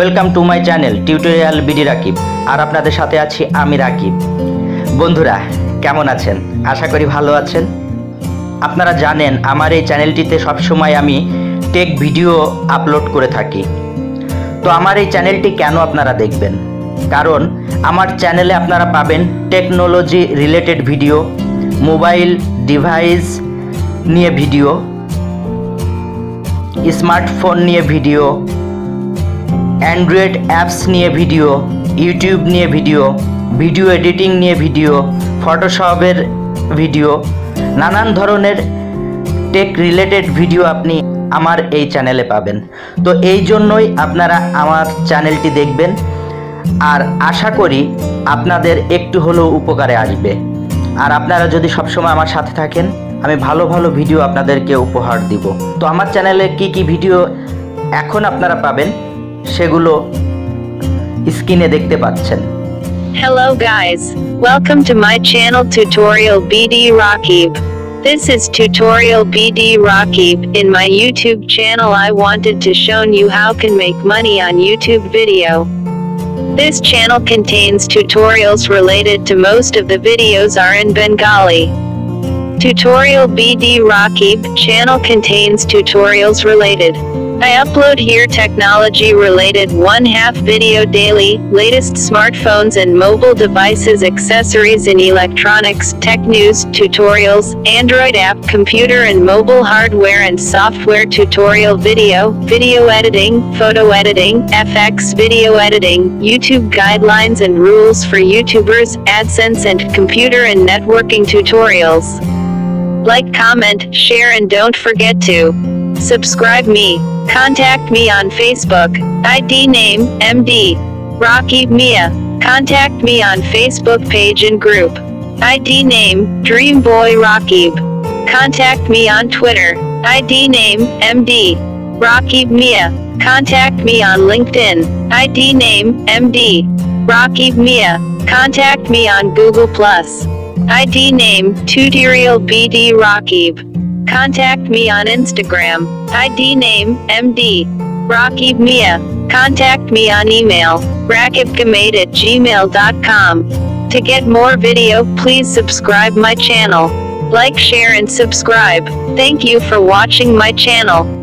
Welcome to my channel, tutorial BD Rakib. আর আপনাদের সাথে আছি আমি রাকিব। বন্ধুরা, কেমন আছেন? আশা করি ভালো আছেন। আপনারা জানেন, আমার এই চ্যানেলটিতে সবসময় আমি টেক ভিডিও আপলোড করে থাকি। তো আমার এই চ্যানেলটি কেন আপনারা দেখবেন? কারণ, আমার চ্যানেলে আপনারা পাবেন technology related video, mobile device নিয়ে ভিডিও, স্মার্টফোন নিয়ে ভিডিও অ্যান্ড্রয়েড অ্যাপস নিয়ে ভিডিও ইউটিউব নিয়ে ভিডিও ভিডিও এডিটিং নিয়ে ভিডিও ফটোশপের ভিডিও নানান ধরনের টেক রিলেটেড ভিডিও আপনি আমার এই চ্যানেলে পাবেন। তো এই জন্যই আপনারা আমার চ্যানেলটি দেখবেন। আর আশা করি আপনাদের একটু হলেও উপকারে আসবে। আর আপনারা যদি সবসময় আমার সাথে থাকেন, আমি ভালো ভালো ভিডিও আপনাদেরকে উপহার দিব। তো আমার চ্যানেলে কি কি ভিডিও এখন আপনারা পাবেন? সেগুলো স্ক্রিনে দেখতে পাচ্ছেন Hello guys, welcome to my channel tutorial BD Rakib. This is tutorial BD Rakib. In my YouTube channel I wanted to show you how can make money on YouTube video. This channel contains tutorials related to most of the videos are in Bengali. Tutorial BD Rakib channel contains tutorials related. I upload here technology related one half video daily, latest smartphones and mobile devices, accessories in electronics, tech news, tutorials, Android app, computer and mobile hardware and software tutorial video, video editing, photo editing, FX video editing, YouTube guidelines and rules for YouTubers, AdSense and computer and networking tutorials. Like, comment, share and don't forget to subscribe me. Contact me on Facebook. ID name MD Rakib Mia. Contact me on Facebook page and group. ID name Dreamboy Rakib. Contact me on Twitter. ID name MD Rakib Mia. Contact me on LinkedIn. ID name MD Rakib Mia. Contact me on Google Plus. ID name Tutorial BD Rakib. Contact me on Instagram. ID name MD Rakib Mia. Contact me on email rakibgamate at gmail.com. To get more video, please subscribe my channel. Like, share and subscribe. Thank you for watching my channel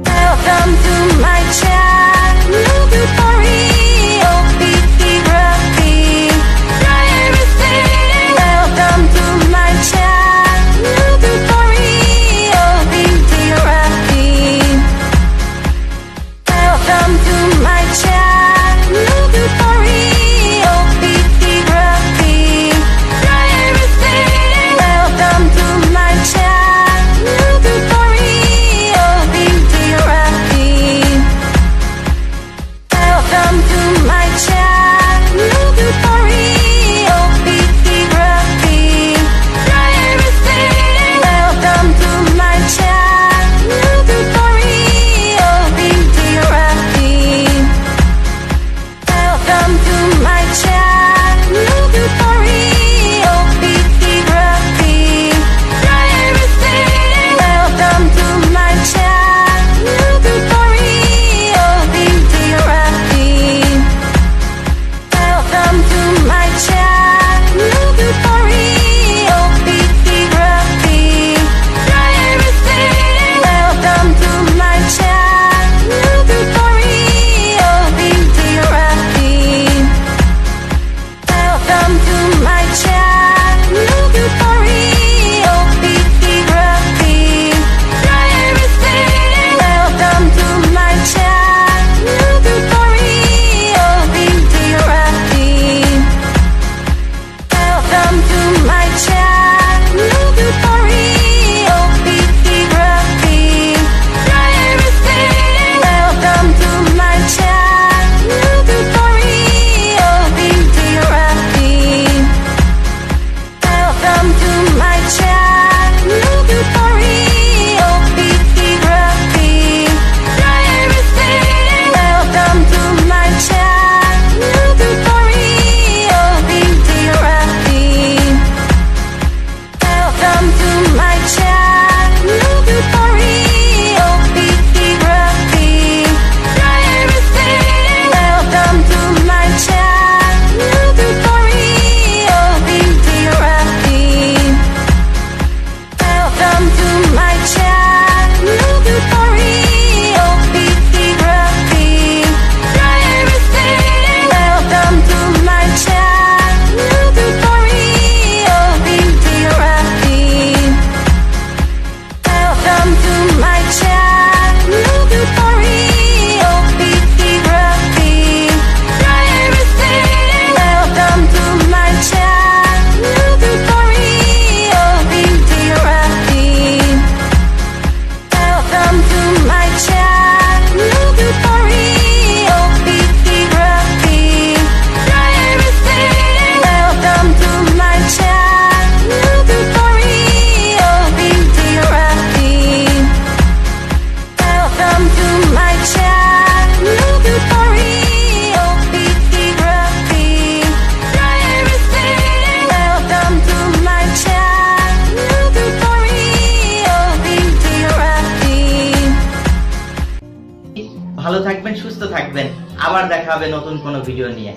থাকবেন সুস্থ থাকবেন। আবার দেখা হবে নতুন কোনো video নিয়ে।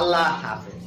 আল্লাহ হাফেজ।